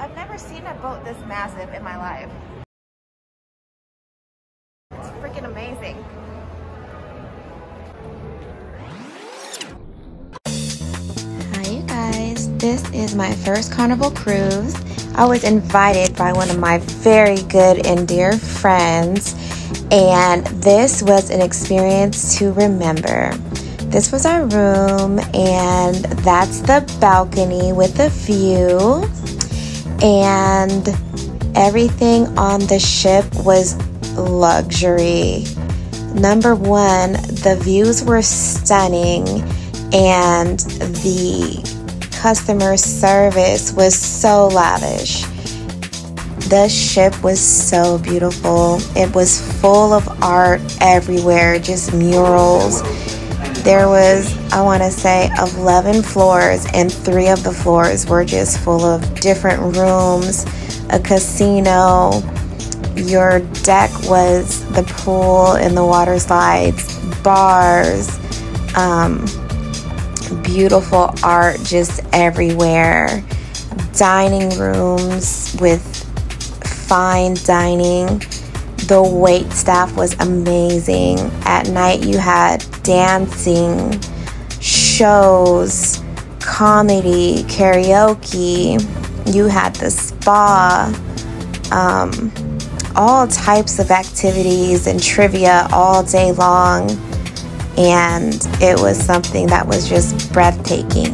I've never seen a boat this massive in my life. It's freaking amazing. Hi you guys, this is my first carnival cruise. I was invited by one of my very good and dear friends and this was an experience to remember. This was our room, and that's the balcony with a view. And everything on the ship was luxury. Number one, the views were stunning, and the customer service was so lavish. The ship was so beautiful. It was full of art everywhere, just murals there was, I want to say, 11 floors, and three of the floors were just full of different rooms, a casino. Your deck was the pool and the water slides, bars, um, beautiful art just everywhere, dining rooms with fine dining the wait staff was amazing. At night, you had dancing, shows, comedy, karaoke. You had the spa, um, all types of activities and trivia all day long. And it was something that was just breathtaking.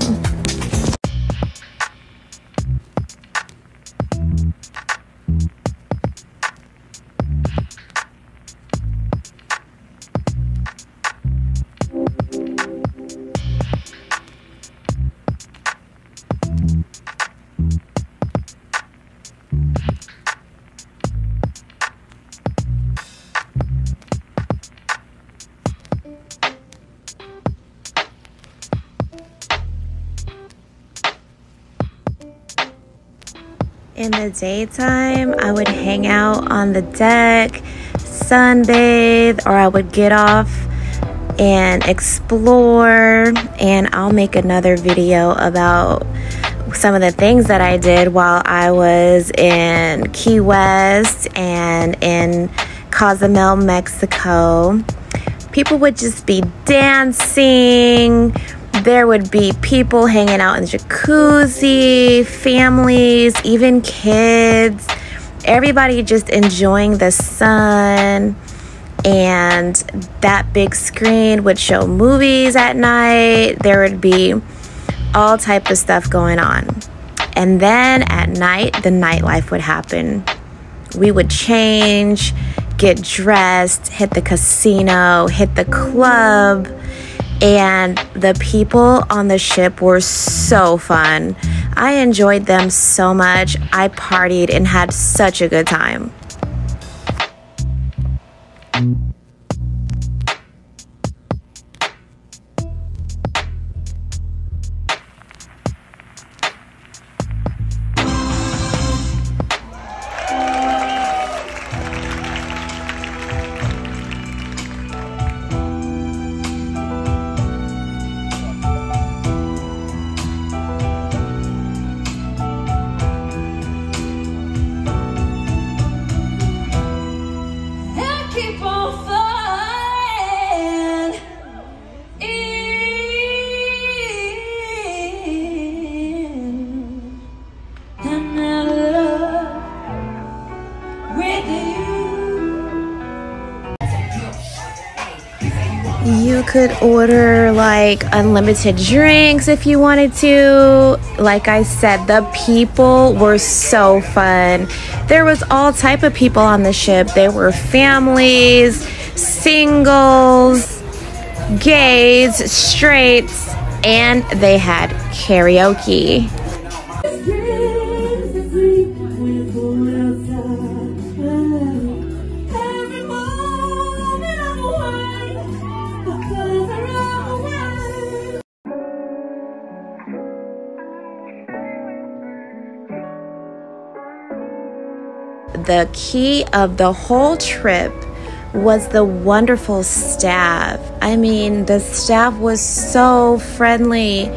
In the daytime, I would hang out on the deck, sunbathe, or I would get off and explore. And I'll make another video about some of the things that I did while I was in Key West and in Cozumel, Mexico. People would just be dancing, there would be people hanging out in the jacuzzi, families, even kids, everybody just enjoying the sun. And that big screen would show movies at night. There would be all type of stuff going on. And then at night, the nightlife would happen. We would change, get dressed, hit the casino, hit the club and the people on the ship were so fun. I enjoyed them so much. I partied and had such a good time. You could order like unlimited drinks if you wanted to. Like I said, the people were so fun. There was all type of people on the ship. There were families, singles, gays, straights, and they had karaoke. The key of the whole trip was the wonderful staff. I mean, the staff was so friendly,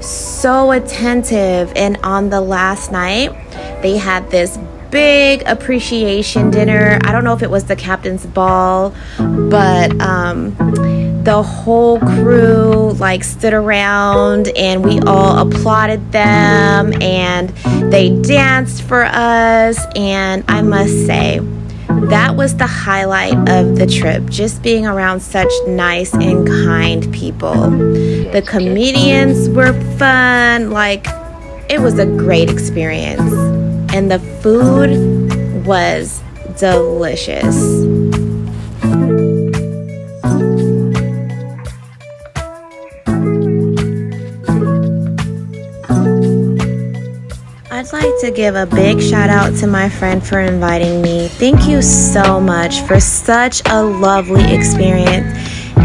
so attentive. And on the last night, they had this big appreciation dinner. I don't know if it was the captain's ball, but um, the whole crew like stood around and we all applauded them and they danced for us. And I must say, that was the highlight of the trip, just being around such nice and kind people. The comedians were fun, like, it was a great experience. And the food was delicious. I'd like to give a big shout out to my friend for inviting me. Thank you so much for such a lovely experience.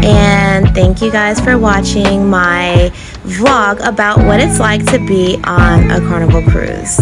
And thank you guys for watching my vlog about what it's like to be on a carnival cruise.